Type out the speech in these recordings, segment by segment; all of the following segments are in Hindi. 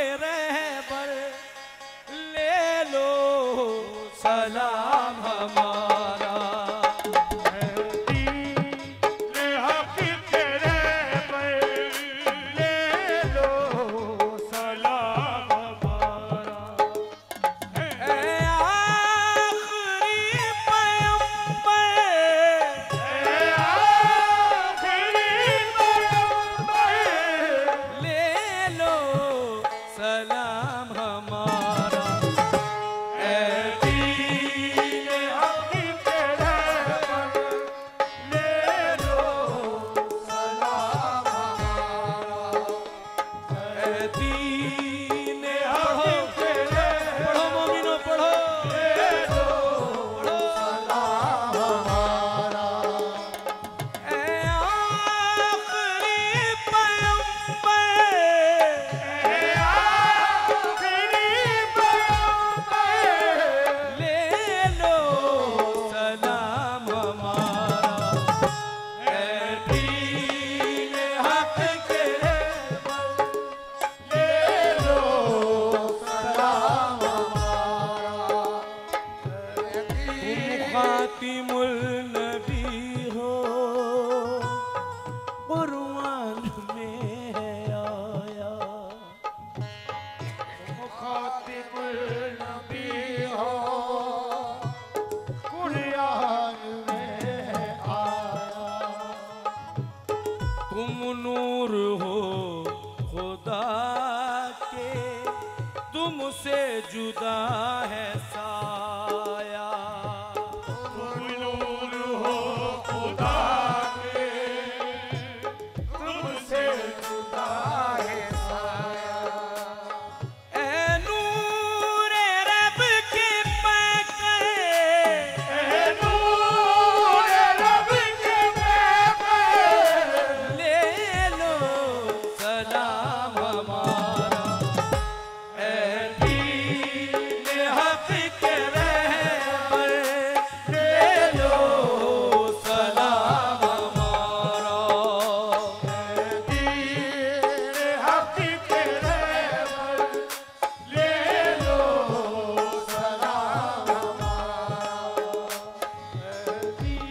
querer. खातिमुल नबी हो कुरबान में है आया। तुम खातिमुल नबी हो कुरबान में है आया। तुम नूर हो खुदा के तुमसे जुदा है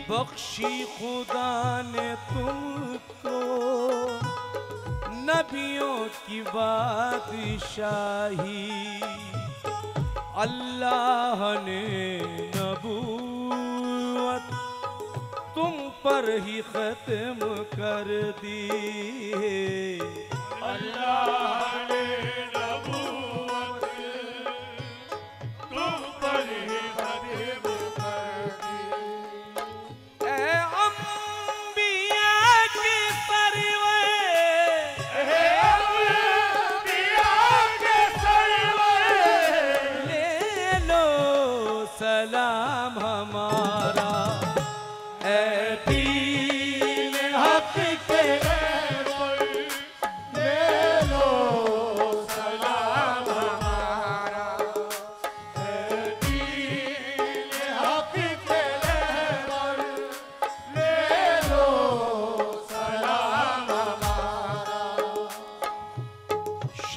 बख्शी खुदा ने तुमको। नबियों की बादशाही। अल्लाह ने नबूवत तुम पर ही ख़त्म कर दी है। अल्लाह ने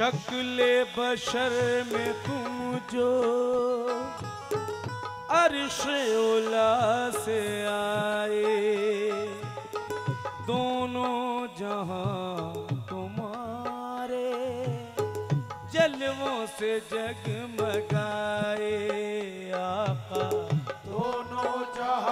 शक्ल बशर में तुम जो अरश ओला से आए। दोनों जहाँ तुम्हारे जलवों से जगमगाए। आपा, दोनों जहाँ